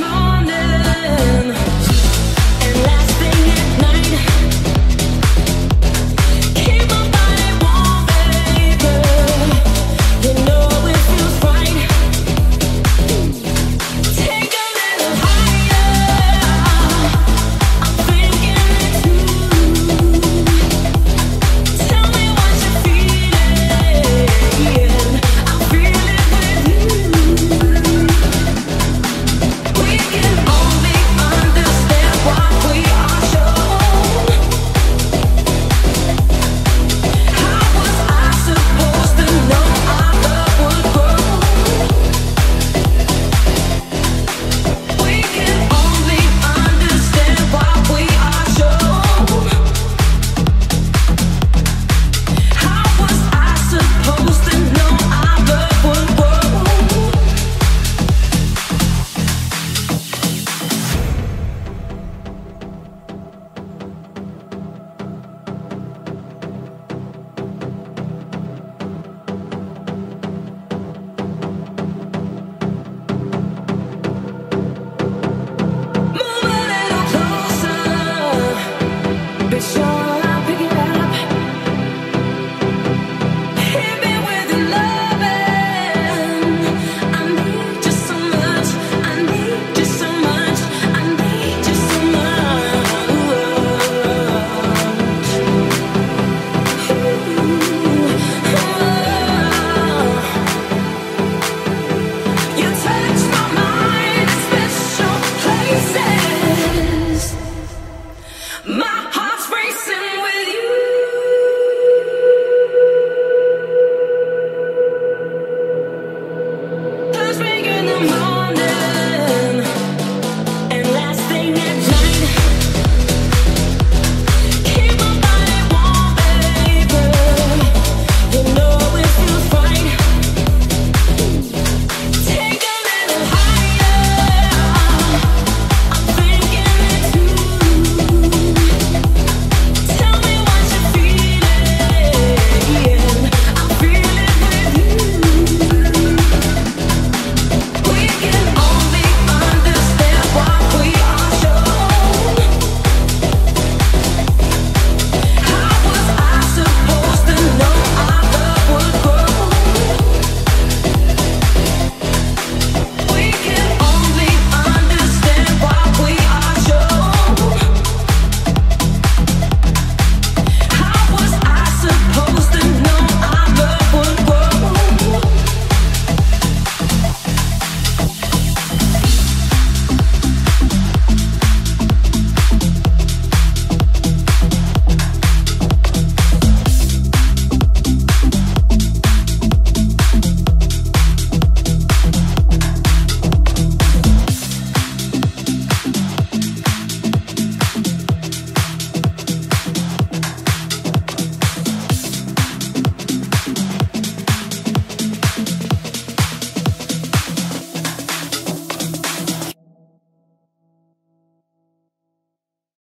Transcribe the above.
come.